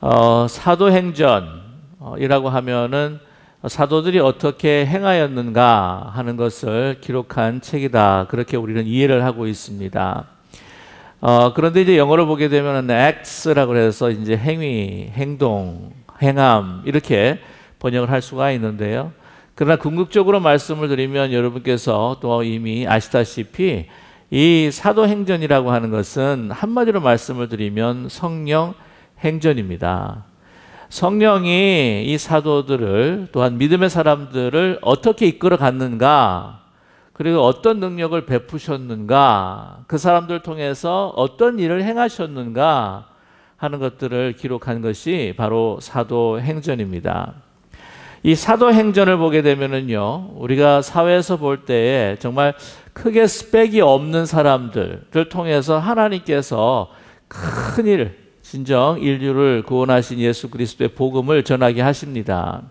어, 사도행전이라고 하면은 사도들이 어떻게 행하였는가 하는 것을 기록한 책이다. 그렇게 우리는 이해를 하고 있습니다. 어, 그런데 이제 영어로 보게 되면은 acts라고 해서 이제 행위, 행동, 행함 이렇게 번역을 할 수가 있는데요. 그러나 궁극적으로 말씀을 드리면 여러분께서 또 이미 아시다시피 이 사도행전이라고 하는 것은 한마디로 말씀을 드리면 성령 행전입니다. 성령이 이 사도들을 또한 믿음의 사람들을 어떻게 이끌어 갔는가 그리고 어떤 능력을 베푸셨는가 그 사람들 통해서 어떤 일을 행하셨는가 하는 것들을 기록한 것이 바로 사도 행전입니다. 이 사도 행전을 보게 되면은요, 우리가 사회에서 볼 때에 정말 크게 스펙이 없는 사람들을 통해서 하나님께서 큰 일, 진정 인류를 구원하신 예수 그리스도의 복음을 전하게 하십니다.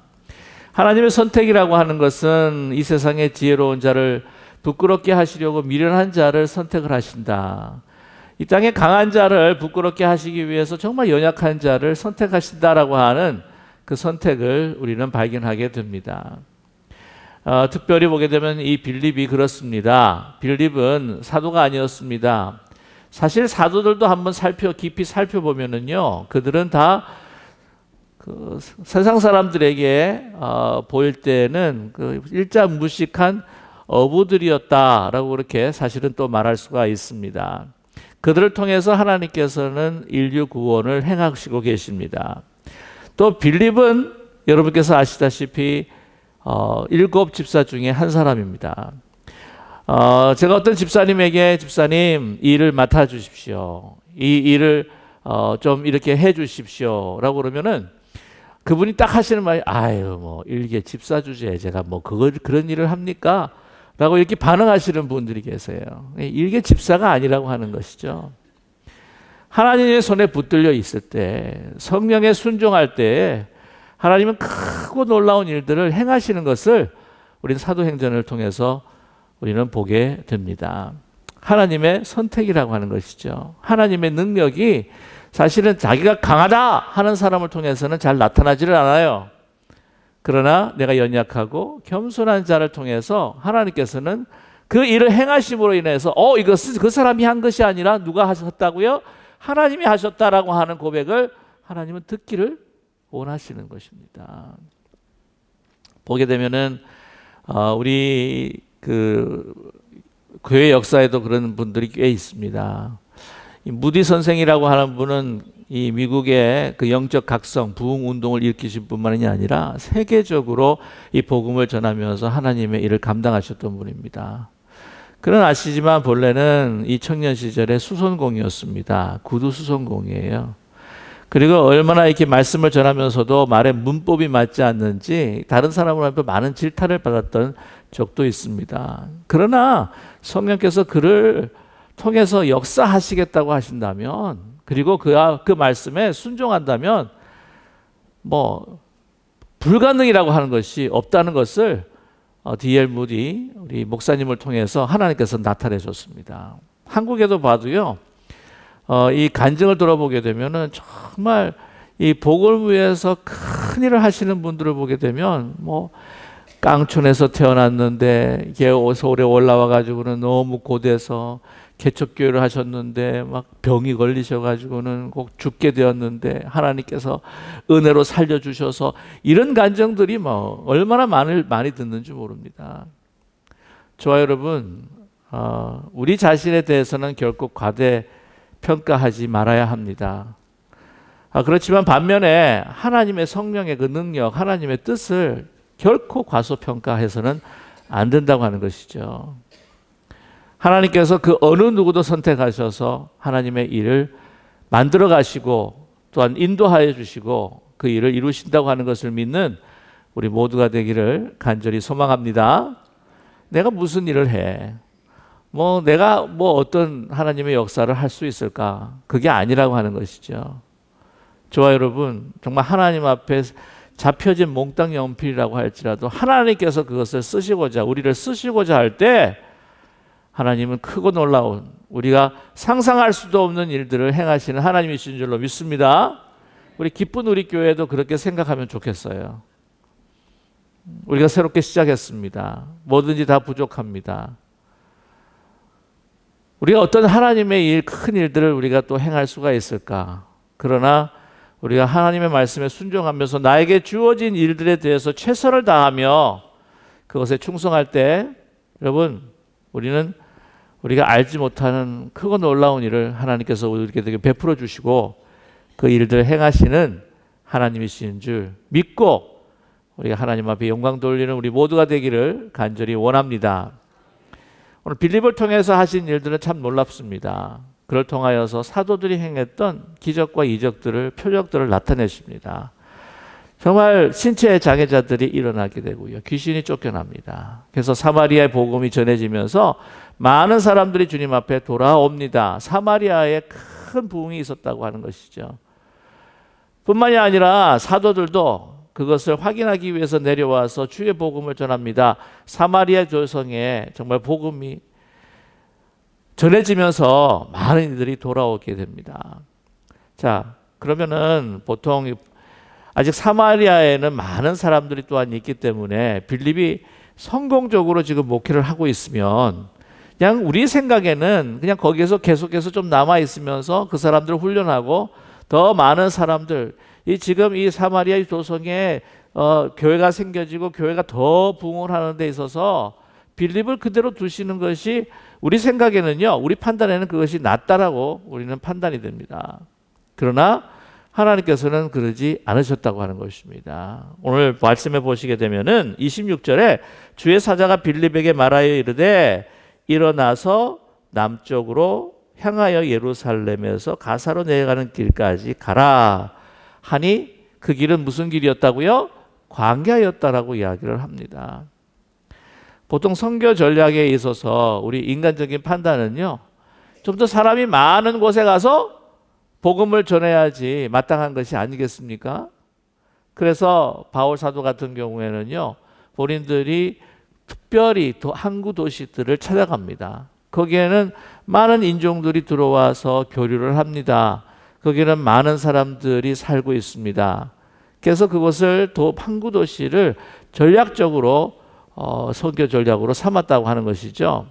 하나님의 선택이라고 하는 것은 이 세상의 지혜로운 자를 부끄럽게 하시려고 미련한 자를 선택을 하신다. 이 땅에 강한 자를 부끄럽게 하시기 위해서 정말 연약한 자를 선택하신다라고 하는 그 선택을 우리는 발견하게 됩니다. 어, 특별히 보게 되면 이 빌립이 그렇습니다. 빌립은 사도가 아니었습니다. 사실 사도들도 한번 살펴 깊이 살펴보면은요, 그들은 다 그 세상 사람들에게 어, 보일 때는 그 일자 무식한 어부들이었다라고 그렇게 사실은 또 말할 수가 있습니다. 그들을 통해서 하나님께서는 인류 구원을 행하시고 계십니다. 또 빌립은 여러분께서 아시다시피 어, 일곱 집사 중에 한 사람입니다. 어, 제가 어떤 집사님에게 집사님 이 일을 맡아 주십시오. 이 일을 어, 좀 이렇게 해 주십시오라고 그러면은 그분이 딱 하시는 말이 아유 뭐 일개 집사 주제 제가 뭐 그걸 그런 일을 합니까? 라고 이렇게 반응하시는 분들이 계세요. 일개 집사가 아니라고 하는 것이죠. 하나님의 손에 붙들려 있을 때 성령에 순종할 때 하나님은 크고 놀라운 일들을 행하시는 것을 우리는 사도행전을 통해서 우리는 보게 됩니다. 하나님의 선택이라고 하는 것이죠. 하나님의 능력이 사실은 자기가 강하다 하는 사람을 통해서는 잘 나타나지를 않아요. 그러나 내가 연약하고 겸손한 자를 통해서 하나님께서는 그 일을 행하심으로 인해서 어 이것은 그 사람이 한 것이 아니라 누가 하셨다고요? 하나님이 하셨다라고 하는 고백을 하나님은 듣기를 원하시는 것입니다. 보게 되면은 어, 우리 그 교회 역사에도 그런 분들이 꽤 있습니다. 무디 선생이라고 하는 분은 이 미국의 그 영적 각성, 부흥 운동을 일으키신 뿐만이 아니라 세계적으로 이 복음을 전하면서 하나님의 일을 감당하셨던 분입니다. 그는 아시지만 본래는 이 청년 시절에 수선공이었습니다. 구두 수선공이에요. 그리고 얼마나 이렇게 말씀을 전하면서도 말의 문법이 맞지 않는지 다른 사람으로부터 많은 질타를 받았던 적도 있습니다. 그러나 성령께서 그를 통해서 역사하시겠다고 하신다면 그리고 그, 그 말씀에 순종한다면 뭐 불가능이라고 하는 것이 없다는 것을 D.L. 어, 무디 우리 목사님을 통해서 하나님께서 나타내 줬습니다. 한국에도 봐도요. 어, 이 간증을 들어보게 되면은 정말 이 복을 위해서 큰 일을 하시는 분들을 보게 되면 뭐 깡촌에서 태어났는데 서울에 올라와 가지고는 너무 고돼서 개척교회를 하셨는데 막 병이 걸리셔 가지고는 꼭 죽게 되었는데 하나님께서 은혜로 살려 주셔서 이런 간정들이 뭐 얼마나 많이 많이 듣는지 모릅니다. 저와 여러분 어, 우리 자신에 대해서는 결코 과대 평가하지 말아야 합니다. 아, 그렇지만 반면에 하나님의 성령의 그 능력, 하나님의 뜻을 결코 과소평가해서는 안 된다고 하는 것이죠. 하나님께서 그 어느 누구도 선택하셔서 하나님의 일을 만들어 가시고 또한 인도하여 주시고 그 일을 이루신다고 하는 것을 믿는 우리 모두가 되기를 간절히 소망합니다. 내가 무슨 일을 해? 뭐 내가 뭐 어떤 하나님의 역사를 할 수 있을까? 그게 아니라고 하는 것이죠. 저와 여러분 정말 하나님 앞에 잡혀진 몽땅 연필이라고 할지라도 하나님께서 그것을 쓰시고자 우리를 쓰시고자 할 때 하나님은 크고 놀라운 우리가 상상할 수도 없는 일들을 행하시는 하나님이신 줄로 믿습니다. 우리 기쁜 우리 교회도 그렇게 생각하면 좋겠어요. 우리가 새롭게 시작했습니다. 뭐든지 다 부족합니다. 우리가 어떤 하나님의 일, 큰 일들을 우리가 또 행할 수가 있을까? 그러나 우리가 하나님의 말씀에 순종하면서 나에게 주어진 일들에 대해서 최선을 다하며 그것에 충성할 때 여러분 우리는 우리가 알지 못하는 크고 놀라운 일을 하나님께서 우리에게 베풀어 주시고 그 일들을 행하시는 하나님이신 줄 믿고 우리가 하나님 앞에 영광 돌리는 우리 모두가 되기를 간절히 원합니다. 오늘 빌립을 통해서 하신 일들은 참 놀랍습니다. 그를 통하여서 사도들이 행했던 기적과 이적들을 표적들을 나타내십니다. 정말 신체의 장애자들이 일어나게 되고요. 귀신이 쫓겨납니다. 그래서 사마리아의 복음이 전해지면서 많은 사람들이 주님 앞에 돌아옵니다. 사마리아에 큰 부흥이 있었다고 하는 것이죠. 뿐만이 아니라 사도들도 그것을 확인하기 위해서 내려와서 주의 복음을 전합니다. 사마리아 조성에 정말 복음이 전해지면서 많은 이들이 돌아오게 됩니다. 자, 그러면은 보통 아직 사마리아에는 많은 사람들이 또한 있기 때문에 빌립이 성공적으로 지금 목회를 하고 있으면 그냥 우리 생각에는 그냥 거기에서 계속해서 좀 남아 있으면서 그 사람들을 훈련하고 더 많은 사람들 이 지금 이 사마리아 도성에 어, 교회가 생겨지고 교회가 더 부흥을 하는 데 있어서 빌립을 그대로 두시는 것이 우리 생각에는요, 우리 판단에는 그것이 낫다라고 우리는 판단이 됩니다. 그러나 하나님께서는 그러지 않으셨다고 하는 것입니다. 오늘 말씀해 보시게 되면은 26절에 주의 사자가 빌립에게 말하여 이르되 일어나서 남쪽으로 향하여 예루살렘에서 가사로 내려가는 길까지 가라. 하니 그 길은 무슨 길이었다고요? 광야였다라고 이야기를 합니다. 보통 선교 전략에 있어서 우리 인간적인 판단은요. 좀 더 사람이 많은 곳에 가서 복음을 전해야지 마땅한 것이 아니겠습니까? 그래서 바울 사도 같은 경우에는요. 본인들이 특별히 항구 도시들을 찾아갑니다. 거기에는 많은 인종들이 들어와서 교류를 합니다. 거기는 많은 사람들이 살고 있습니다. 그래서 그것을 도 항구 도시를 전략적으로 어, 선교 전략으로 삼았다고 하는 것이죠.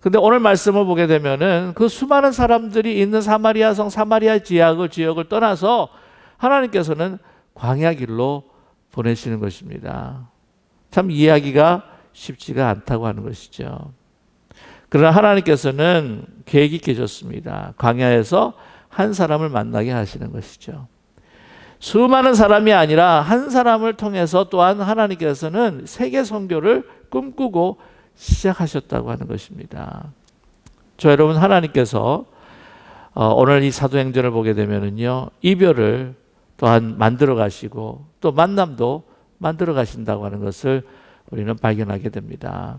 근데 오늘 말씀을 보게 되면은 그 수많은 사람들이 있는 사마리아 성 사마리아 지역을 지역을 떠나서 하나님께서는 광야 길로 보내시는 것입니다. 참 이해하기가 쉽지가 않다고 하는 것이죠. 그러나 하나님께서는 계획이 계셨습니다. 광야에서 한 사람을 만나게 하시는 것이죠. 수많은 사람이 아니라 한 사람을 통해서 또한 하나님께서는 세계 선교를 꿈꾸고 시작하셨다고 하는 것입니다. 저 여러분 하나님께서 어, 오늘 이 사도행전을 보게 되면은요 이별을 또한 만들어 가시고 또 만남도 만들어 가신다고 하는 것을 우리는 발견하게 됩니다.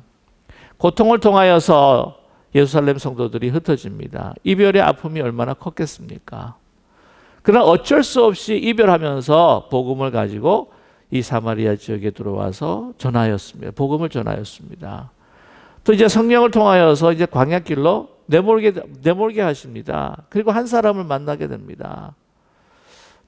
고통을 통하여서 예루살렘 성도들이 흩어집니다. 이별의 아픔이 얼마나 컸겠습니까? 그러나 어쩔 수 없이 이별하면서 복음을 가지고 이 사마리아 지역에 들어와서 전하였습니다. 복음을 전하였습니다. 또 이제 성령을 통하여서 이제 광야길로 내몰게 내몰게 하십니다. 그리고 한 사람을 만나게 됩니다.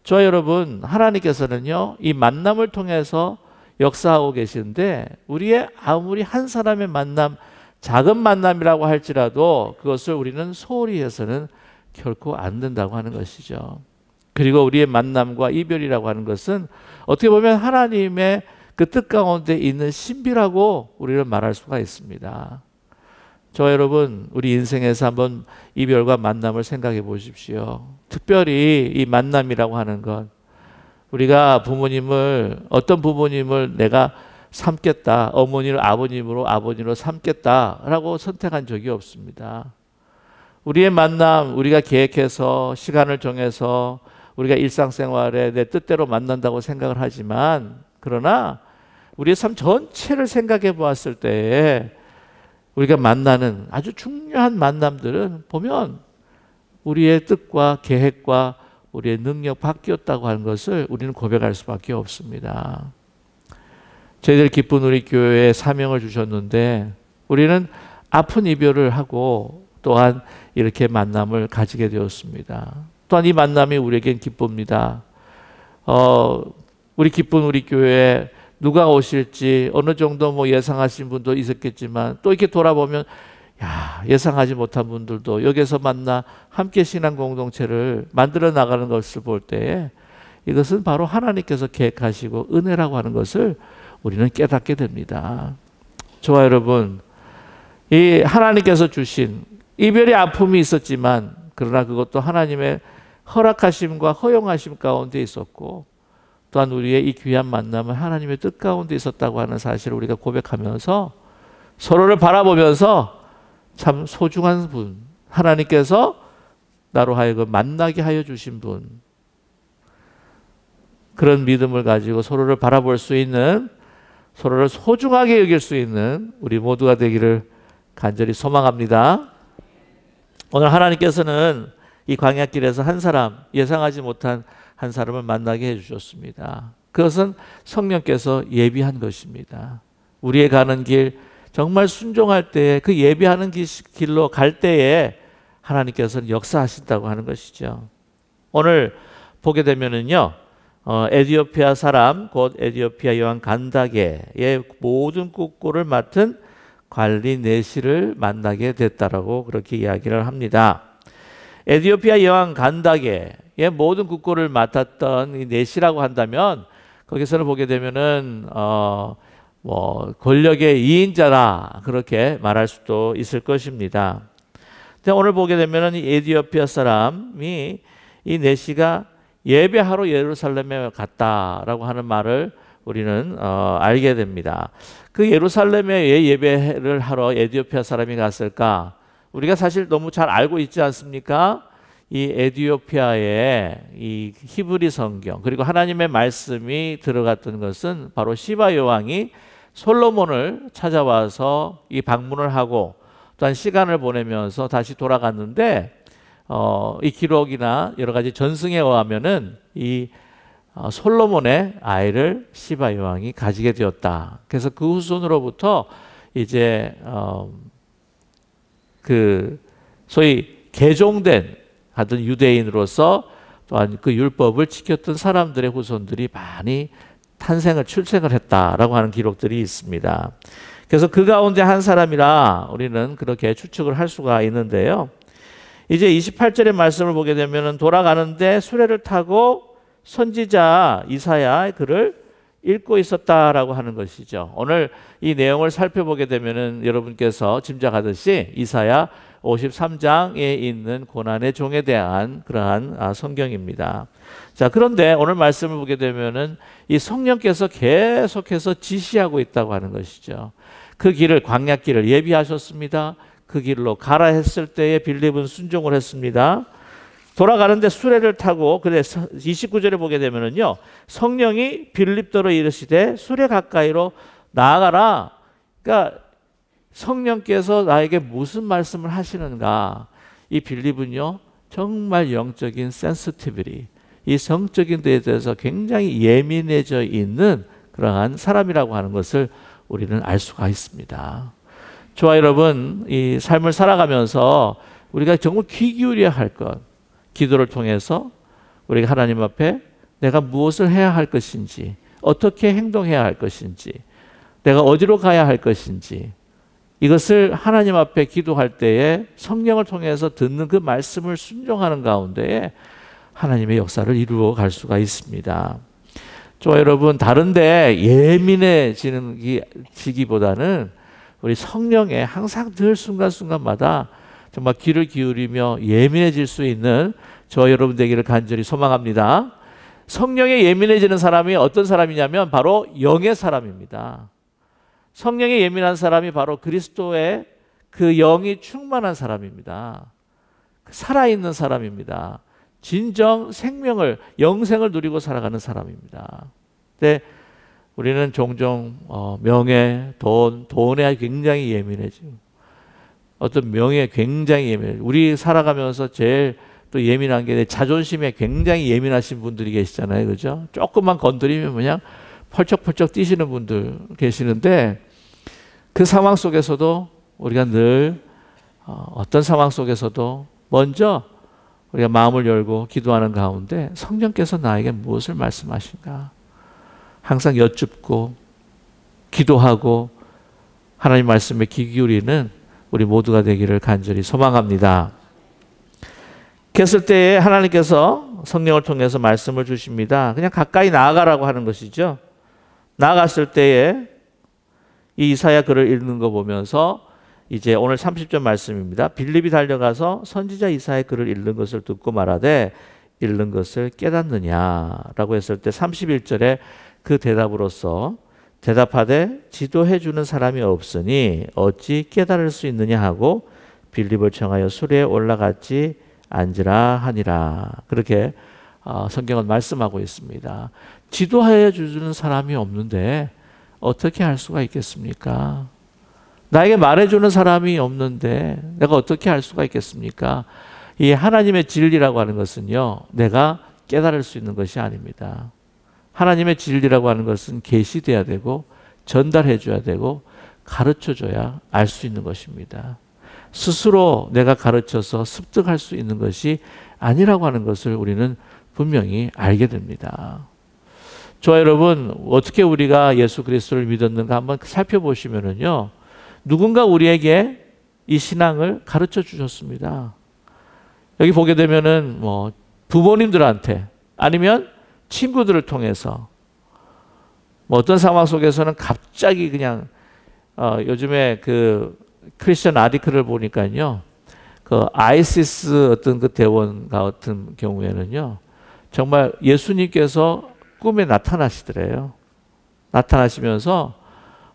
저 여러분 하나님께서는요 이 만남을 통해서 역사하고 계시는데 우리의 아무리 한 사람의 만남 작은 만남이라고 할지라도 그것을 우리는 소홀히 해서는 결코 안 된다고 하는 것이죠. 그리고 우리의 만남과 이별이라고 하는 것은 어떻게 보면 하나님의 그 뜻 가운데 있는 신비라고 우리는 말할 수가 있습니다. 저 여러분, 우리 인생에서 한번 이별과 만남을 생각해 보십시오. 특별히 이 만남이라고 하는 것. 우리가 부모님을, 어떤 부모님을 내가 삼겠다. 어머니를 아버님으로 아버님으로 삼겠다 라고 선택한 적이 없습니다. 우리의 만남 우리가 계획해서 시간을 정해서 우리가 일상생활에 내 뜻대로 만난다고 생각을 하지만 그러나 우리의 삶 전체를 생각해 보았을 때 우리가 만나는 아주 중요한 만남들은 보면 우리의 뜻과 계획과 우리의 능력 바뀌었다고 하는 것을 우리는 고백할 수밖에 없습니다. 저희들 기쁜 우리 교회에 사명을 주셨는데 우리는 아픈 이별을 하고 또한 이렇게 만남을 가지게 되었습니다. 또한 이 만남이 우리에겐 기쁩니다. 어, 우리 기쁜 우리 교회에 누가 오실지 어느 정도 뭐 예상하신 분도 있었겠지만 또 이렇게 돌아보면 야, 예상하지 못한 분들도 여기서 만나 함께 신앙 공동체를 만들어 나가는 것을 볼 때에 이것은 바로 하나님께서 계획하시고 은혜라고 하는 것을 우리는 깨닫게 됩니다. 좋아 여러분. 이 하나님께서 주신 이별의 아픔이 있었지만 그러나 그것도 하나님의 허락하심과 허용하심 가운데 있었고 또한 우리의 이 귀한 만남은 하나님의 뜻 가운데 있었다고 하는 사실을 우리가 고백하면서 서로를 바라보면서 참 소중한 분, 하나님께서 나로 하여금 만나게 하여 주신 분, 그런 믿음을 가지고 서로를 바라볼 수 있는, 서로를 소중하게 여길 수 있는 우리 모두가 되기를 간절히 소망합니다. 오늘 하나님께서는 이 광야길에서 한 사람, 예상하지 못한 한 사람을 만나게 해주셨습니다. 그것은 성령께서 예비한 것입니다. 우리의 가는 길, 정말 순종할 때에 그 예비하는 길로 갈 때에 하나님께서는 역사하신다고 하는 것이죠. 오늘 보게 되면은요, 어, 에디오피아 사람 곧 에디오피아 여왕 간다게의 모든 국고를 맡은 관리 내시를 만나게 됐다라고 그렇게 이야기를 합니다. 에디오피아 여왕 간다게의 모든 국고를 맡았던 이 내시라고 한다면 거기서는 보게 되면은 어, 뭐 권력의 2인자라 그렇게 말할 수도 있을 것입니다. 근데 오늘 보게 되면은 이 에디오피아 사람이 이 네시가 예배하러 예루살렘에 갔다라고 하는 말을 우리는 어, 알게 됩니다. 그 예루살렘에 예배를 하러 에디오피아 사람이 갔을까? 우리가 사실 너무 잘 알고 있지 않습니까? 이 에디오피아의 이 히브리 성경 그리고 하나님의 말씀이 들어갔던 것은 바로 시바 여왕이 솔로몬을 찾아와서 이 방문을 하고 또한 시간을 보내면서 다시 돌아갔는데 어, 이 기록이나 여러 가지 전승에 의하면은 이 어, 솔로몬의 아이를 시바 여왕이 가지게 되었다. 그래서 그 후손으로부터 이제 어, 그 소위 개종된 하던 유대인으로서 또한 그 율법을 지켰던 사람들의 후손들이 많이 탄생을 출생을 했다라고 하는 기록들이 있습니다. 그래서 그 가운데 한 사람이라 우리는 그렇게 추측을 할 수가 있는데요. 이제 28절의 말씀을 보게 되면 돌아가는데 수레를 타고 선지자 이사야 글을 읽고 있었다라고 하는 것이죠. 오늘 이 내용을 살펴보게 되면은 여러분께서 짐작하듯이 이사야 53장에 있는 고난의 종에 대한 그러한 아, 성경입니다. 자, 그런데 오늘 말씀을 보게 되면은 이 성령께서 계속해서 지시하고 있다고 하는 것이죠. 그 길을 광야길을 예비하셨습니다. 그 길로 가라 했을 때에 빌립은 순종을 했습니다. 돌아가는데 수레를 타고 그래 29절에 보게 되면은요. 성령이 빌립더로 이르시되 수레 가까이로 나아가라. 그러니까 성령께서 나에게 무슨 말씀을 하시는가? 이 빌립은요. 정말 영적인 센스티비리 이 성적인 데에 대해서 굉장히 예민해져 있는 그러한 사람이라고 하는 것을 우리는 알 수가 있습니다. 좋아 여러분, 이 삶을 살아가면서 우리가 정말 귀 기울여야 할 것, 기도를 통해서 우리가 하나님 앞에 내가 무엇을 해야 할 것인지, 어떻게 행동해야 할 것인지, 내가 어디로 가야 할 것인지, 이것을 하나님 앞에 기도할 때에 성령을 통해서 듣는 그 말씀을 순종하는 가운데에 하나님의 역사를 이루어 갈 수가 있습니다. 저 여러분 다른데 예민해지는 지기보다는 우리 성령에 항상 늘 순간순간마다 정말 귀를 기울이며 예민해질 수 있는 저 여러분 되기를 간절히 소망합니다. 성령에 예민해지는 사람이 어떤 사람이냐면 바로 영의 사람입니다. 성령에 예민한 사람이 바로 그리스도의 그 영이 충만한 사람입니다. 살아있는 사람입니다. 진정 생명을 영생을 누리고 살아가는 사람입니다. 근데 우리는 종종 어, 명예, 돈, 돈에 굉장히 예민해지고 어떤 명예에 굉장히 예민해. 우리 살아가면서 제일 또 예민한 게 자존심에 굉장히 예민하신 분들이 계시잖아요, 그죠? 조금만 건드리면 그냥 펄쩍펄쩍 뛰시는 분들 계시는데 그 상황 속에서도 우리가 늘 어, 어떤 상황 속에서도 먼저 우리가 마음을 열고 기도하는 가운데 성령께서 나에게 무엇을 말씀하신가? 항상 여쭙고 기도하고 하나님 말씀에 귀 기울이는 우리 모두가 되기를 간절히 소망합니다. 그랬을 때에 하나님께서 성령을 통해서 말씀을 주십니다. 그냥 가까이 나아가라고 하는 것이죠. 나아갔을 때에 이 이사야 글을 읽는 거 보면서 이제 오늘 30절 말씀입니다. 빌립이 달려가서 선지자 이사의 글을 읽는 것을 듣고 말하되 읽는 것을 깨닫느냐라고 했을 때 31절에 그 대답으로서 대답하되 지도해 주는 사람이 없으니 어찌 깨달을 수 있느냐 하고 빌립을 청하여 수레에 올라갔지 앉으라 하니라. 그렇게 어, 성경은 말씀하고 있습니다. 지도하여 주는 사람이 없는데 어떻게 할 수가 있겠습니까? 나에게 말해주는 사람이 없는데 내가 어떻게 할 수가 있겠습니까? 이 하나님의 진리라고 하는 것은요, 내가 깨달을 수 있는 것이 아닙니다. 하나님의 진리라고 하는 것은 계시돼야 되고 전달해 줘야 되고 가르쳐 줘야 알 수 있는 것입니다. 스스로 내가 가르쳐서 습득할 수 있는 것이 아니라고 하는 것을 우리는 분명히 알게 됩니다. 저 여러분 어떻게 우리가 예수 그리스도를 믿었는가 한번 살펴보시면은요. 누군가 우리에게 이 신앙을 가르쳐 주셨습니다. 여기 보게 되면은 뭐 부모님들한테 아니면 친구들을 통해서 뭐 어떤 상황 속에서는 갑자기 그냥 어 요즘에 그 크리스천 아디클을 보니까요. 그 아이시스 어떤 그 대원 같은 경우에는요. 정말 예수님께서 꿈에 나타나시더래요. 나타나시면서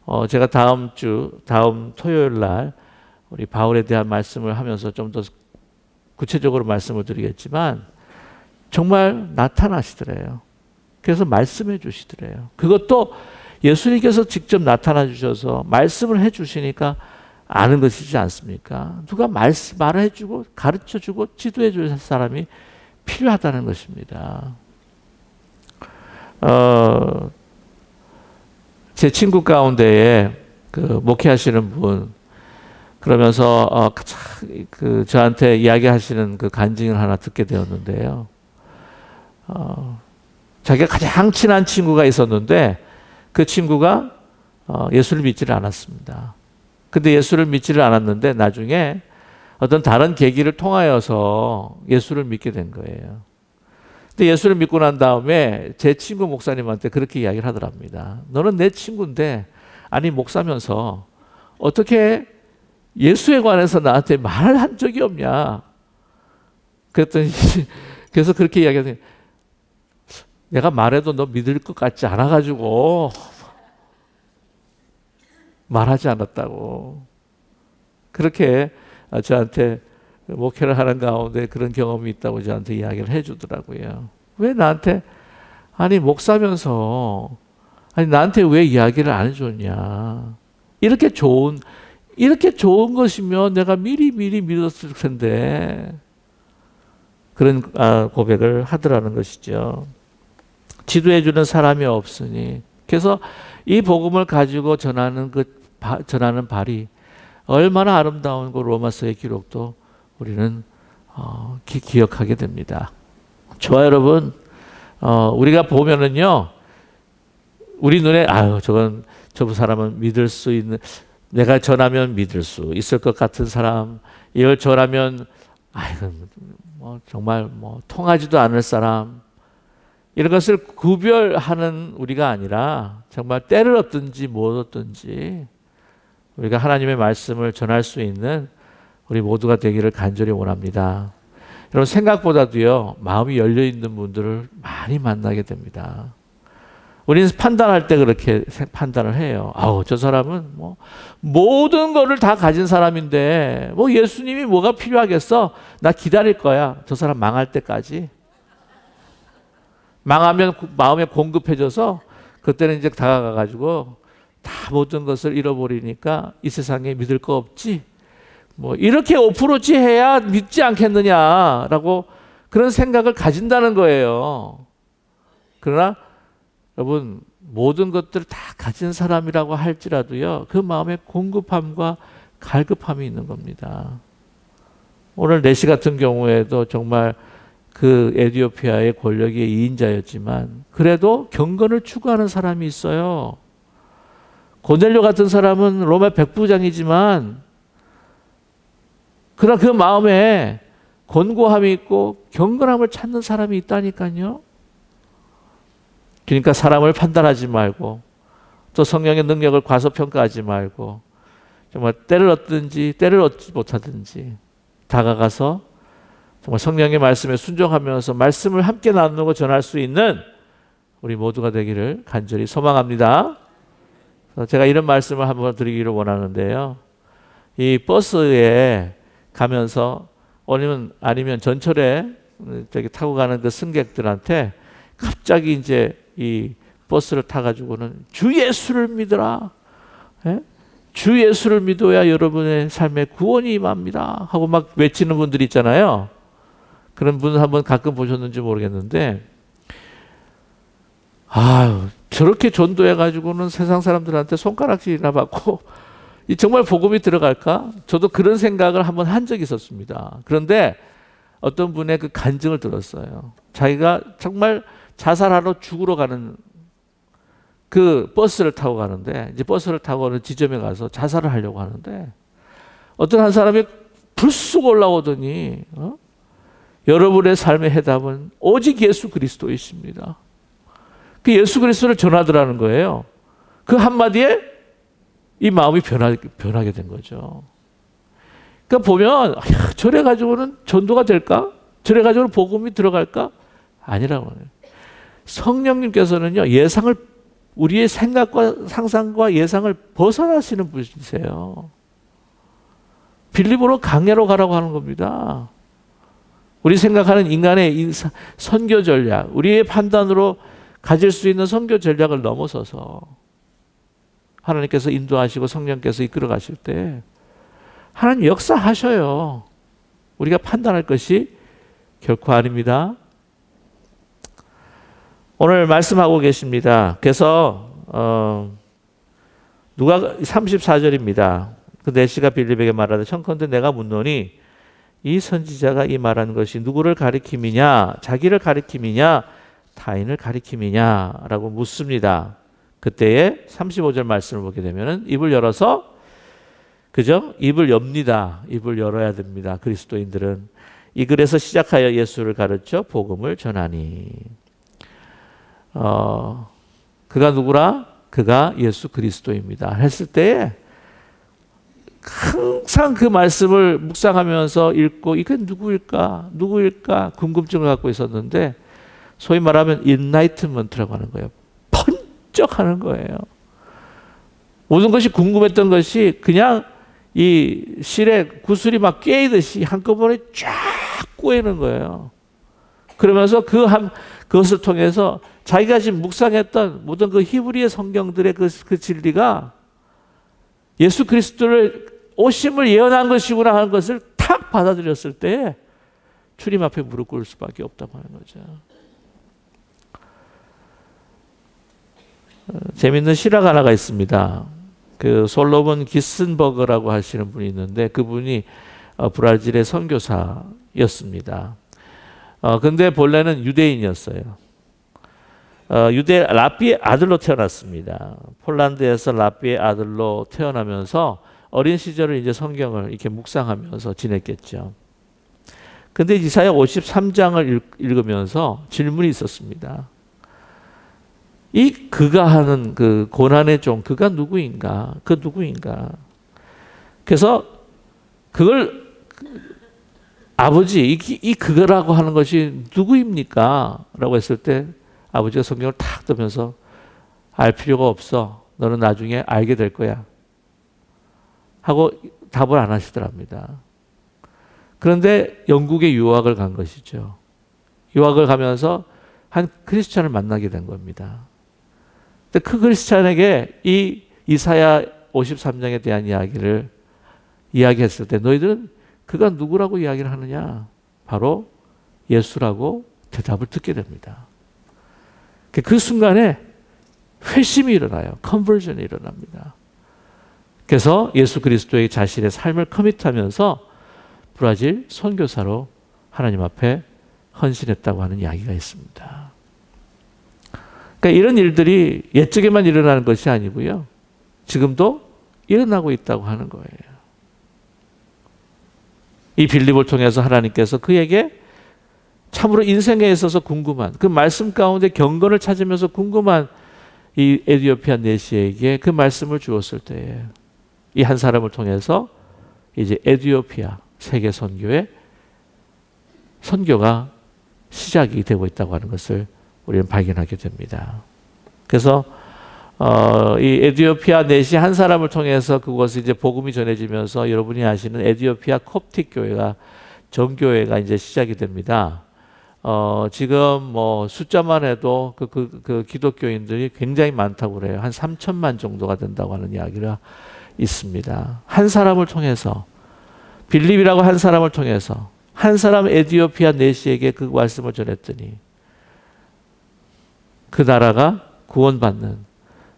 어 제가 다음 주 다음 토요일 날 우리 바울에 대한 말씀을 하면서 좀 더 구체적으로 말씀을 드리겠지만 정말 나타나시더래요. 그래서 말씀해 주시더래요. 그것도 예수님께서 직접 나타나 주셔서 말씀을 해 주시니까 아는 것이지 않습니까? 누가 말, 말을 해주고 가르쳐 주고 지도해 줄 사람이 필요하다는 것입니다. 어, 제 친구 가운데에 그 목회하시는 분 그러면서 어, 그 저한테 이야기하시는 그 간증을 하나 듣게 되었는데요. 어, 자기가 가장 친한 친구가 있었는데 그 친구가 어, 예수를 믿지를 않았습니다. 근데 예수를 믿지를 않았는데 나중에 어떤 다른 계기를 통하여서 예수를 믿게 된 거예요. 근데 예수를 믿고 난 다음에 제 친구 목사님한테 그렇게 이야기를 하더랍니다. 너는 내 친구인데 아니 목사면서 어떻게 예수에 관해서 나한테 말을 한 적이 없냐? 그랬더니 그래서 그렇게 이야기하더니 내가 말해도 너 믿을 것 같지 않아 가지고 말하지 않았다고. 그렇게 저한테 목회를 하는 가운데 그런 경험이 있다고 저한테 이야기를 해주더라고요. 왜 나한테 아니 목사면서 아니 나한테 왜 이야기를 안 해줬냐? 이렇게 좋은 이렇게 좋은 것이면 내가 미리 미리 믿었을 텐데 그런 아, 고백을 하더라는 것이죠. 지도해 주는 사람이 없으니 그래서 이 복음을 가지고 전하는 그 전하는 발이 얼마나 아름다운 그 로마서의 기록도 우리는 어, 기, 억하게 됩니다. 저와 여러분, 어, 우리가 보면은요, 우리 눈에 아유 저건 저 사람은 믿을 수 있는 내가 전하면 믿을 수 있을 것 같은 사람 이걸 전하면 아이고 뭐 정말 뭐 통하지도 않을 사람 이런 것을 구별하는 우리가 아니라 정말 때를 얻든지 못 얻든지 우리가 하나님의 말씀을 전할 수 있는 우리 모두가 되기를 간절히 원합니다. 여러분 생각보다도요 마음이 열려 있는 분들을 많이 만나게 됩니다. 우리는 판단할 때 그렇게 판단을 해요. 아우 저 사람은 뭐 모든 거를 다 가진 사람인데 뭐 예수님이 뭐가 필요하겠어? 나 기다릴 거야. 저 사람 망할 때까지. 망하면 마음에 공급해져서 그때는 이제 다가가 가지고 다 모든 것을 잃어버리니까 이 세상에 믿을 거 없지. 뭐 이렇게 오프로치 해야 믿지 않겠느냐라고 그런 생각을 가진다는 거예요. 그러나 여러분 모든 것들을 다 가진 사람이라고 할지라도요 그 마음에 공급함과 갈급함이 있는 겁니다. 오늘 내시 같은 경우에도 정말 그 에디오피아의 권력의 2인자였지만 그래도 경건을 추구하는 사람이 있어요. 고넬료 같은 사람은 로마 백부장이지만 그러나 그 마음에 권고함이 있고 경건함을 찾는 사람이 있다니까요. 그러니까 사람을 판단하지 말고 또 성령의 능력을 과소평가하지 말고 정말 때를 얻든지 때를 얻지 못하든지 다가가서 정말 성령의 말씀에 순종하면서 말씀을 함께 나누고 전할 수 있는 우리 모두가 되기를 간절히 소망합니다. 제가 이런 말씀을 한번 드리기를 원하는데요. 이 버스에 가면서 아니면 아니면 전철에 저기 타고 가는 그 승객들한테 갑자기 이제 이 버스를 타가지고는 주 예수를 믿어라. 예? 주 예수를 믿어야 여러분의 삶에 구원이 임합니다. 하고 막 외치는 분들 있잖아요. 그런 분 한번 가끔 보셨는지 모르겠는데, 아유, 저렇게 전도해 가지고는 세상 사람들한테 손가락질이나 받고, 이 정말 복음이 들어갈까? 저도 그런 생각을 한번 한 적이 있었습니다. 그런데 어떤 분의 그 간증을 들었어요. 자기가 정말 자살하러 죽으러 가는 그 버스를 타고 가는데 이제 버스를 타고 어느 지점에 가서 자살을 하려고 하는데 어떤 한 사람이 불쑥 올라오더니 어? 여러분의 삶의 해답은 오직 예수 그리스도이십니다. 그 예수 그리스도를 전하더라는 거예요. 그 한마디에 이 마음이 변하, 변하게 된 거죠. 그러니까 보면 저래 가지고는 전도가 될까? 저래 가지고는 복음이 들어갈까? 아니라고 해요. 성령님께서는요 예상을 우리의 생각과 상상과 예상을 벗어나시는 분이세요. 빌립으로 강야로 가라고 하는 겁니다. 우리 생각하는 인간의 선교 전략, 우리의 판단으로 가질 수 있는 선교 전략을 넘어서서 하나님께서 인도하시고 성령께서 이끌어 가실 때 하나님 역사하셔요. 우리가 판단할 것이 결코 아닙니다. 오늘 말씀하고 계십니다. 그래서 어, 누가 34절입니다. 그 내시가 빌립에게 말하되 청컨대 내가 묻노니 이 선지자가 이 말하는 것이 누구를 가리킴이냐 자기를 가리킴이냐 타인을 가리킴이냐 라고 묻습니다. 그때에 35절 말씀을 보게 되면 입을 열어서 그죠? 입을 엽니다. 입을 열어야 됩니다. 그리스도인들은 이 글에서 시작하여 예수를 가르쳐 복음을 전하니 어, 그가 누구라? 그가 예수 그리스도입니다. 했을 때 항상 그 말씀을 묵상하면서 읽고 이게 누구일까? 누구일까? 궁금증을 갖고 있었는데 소위 말하면 인라이트먼트라고 하는 거예요. 번쩍하는 거예요. 모든 것이 궁금했던 것이 그냥 이 실에 구슬이 막 꿰이듯이 한꺼번에 쫙 꼬이는 거예요. 그러면서 그 한, 그것을 통해서 자기가 지금 묵상했던 모든 그 히브리의 성경들의 그, 그 진리가 예수 그리스도를 오심을 예언한 것이구나 하는 것을 탁 받아들였을 때 주님 앞에 무릎 꿇을 수밖에 없다고 하는 거죠. 어, 재밌는 실화가 하나가 있습니다. 그 솔로몬 기슨버그라고 하시는 분이 있는데 그분이 어, 브라질의 선교사였습니다. 어, 근데 본래는 유대인이었어요. 어, 유대 라비의 아들로 태어났습니다. 폴란드에서 라비의 아들로 태어나면서 어린 시절을 이제 성경을 이렇게 묵상하면서 지냈겠죠. 근데 이사야 53장을 읽으면서 질문이 있었습니다. 이 그가 하는 그 고난의 종, 그가 누구인가? 그 누구인가? 그래서 그걸 아버지 이, 이 그거라고 하는 것이 누구입니까? 라고 했을 때 아버지가 성경을 탁 뜨면서 알 필요가 없어. 너는 나중에 알게 될 거야. 하고 답을 안 하시더랍니다. 그런데 영국에 유학을 간 것이죠. 유학을 가면서 한 크리스찬을 만나게 된 겁니다. 근데 그 크리스찬에게 이 이사야 53장에 대한 이야기를 이야기했을 때 너희들은 그가 누구라고 이야기를 하느냐? 바로 예수라고 대답을 듣게 됩니다. 그 순간에 회심이 일어나요. 컨버전이 일어납니다. 그래서 예수 그리스도의 자신의 삶을 커밋하면서 브라질 선교사로 하나님 앞에 헌신했다고 하는 이야기가 있습니다. 그러니까 이런 일들이 옛적에만 일어나는 것이 아니고요. 지금도 일어나고 있다고 하는 거예요. 이 빌립을 통해서 하나님께서 그에게 참으로 인생에 있어서 궁금한 그 말씀 가운데 경건을 찾으면서 궁금한 이 에디오피아 내시에게 그 말씀을 주었을 때에 이 한 사람을 통해서 이제 에디오피아 세계 선교의 선교가 시작이 되고 있다고 하는 것을 우리는 발견하게 됩니다. 그래서 어, 이 에디오피아 내시 한 사람을 통해서 그것이 이제 복음이 전해지면서 여러분이 아시는 에디오피아 콥틱 교회가 정교회가 이제 시작이 됩니다. 어, 지금 뭐 숫자만 해도 그, 그, 그 기독교인들이 굉장히 많다고 그래요. 한 3천만 정도가 된다고 하는 이야기가 있습니다. 한 사람을 통해서 빌립이라고 한 사람을 통해서 한 사람 에디오피아 내시에게 그 말씀을 전했더니 그 나라가 구원받는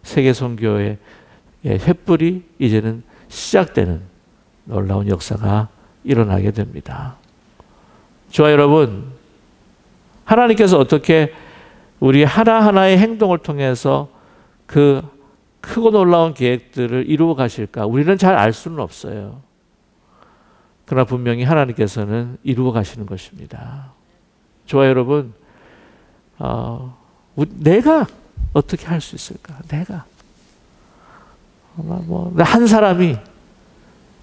세계 선교의 횃불이 이제는 시작되는 놀라운 역사가 일어나게 됩니다. 저와 여러분, 하나님께서 어떻게 우리 하나하나의 행동을 통해서 그 크고 놀라운 계획들을 이루어 가실까? 우리는 잘 알 수는 없어요. 그러나 분명히 하나님께서는 이루어 가시는 것입니다. 저와 여러분, 어, 내가 어떻게 할 수 있을까? 내가. 뭐, 한 사람이,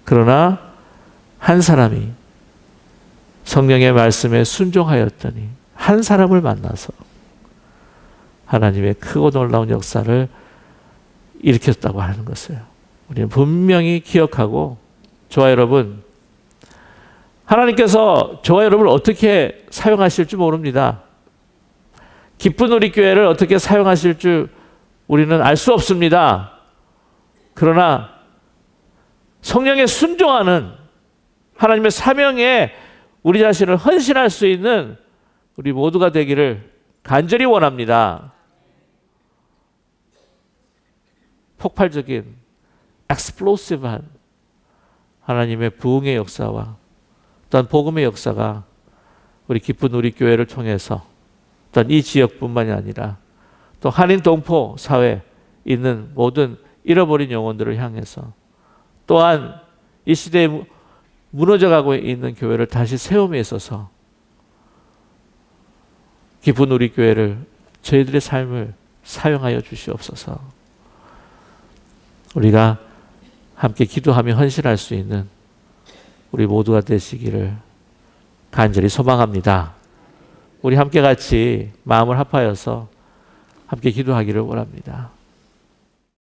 그러나 한 사람이 성령의 말씀에 순종하였더니 한 사람을 만나서 하나님의 크고 놀라운 역사를 일으켰다고 하는 것을 우리는 분명히 기억하고 저와 여러분 하나님께서 저와 여러분을 어떻게 사용하실지 모릅니다. 기쁜 우리 교회를 어떻게 사용하실 줄 우리는 알 수 없습니다. 그러나 성령에 순종하는 하나님의 사명에 우리 자신을 헌신할 수 있는 우리 모두가 되기를 간절히 원합니다. 폭발적인 엑스플로시브한 하나님의 부흥의 역사와 또한 복음의 역사가 우리 기쁜 우리 교회를 통해서 또한 이 지역뿐만이 아니라 또 한인 동포 사회 있는 모든 잃어버린 영혼들을 향해서 또한 이 시대에 무너져가고 있는 교회를 다시 세움에 있어서 기쁜 우리 교회를 저희들의 삶을 사용하여 주시옵소서. 우리가 함께 기도하며 헌신할 수 있는 우리 모두가 되시기를 간절히 소망합니다. 우리 함께 같이 마음을 합하여서 함께 기도하기를 원합니다.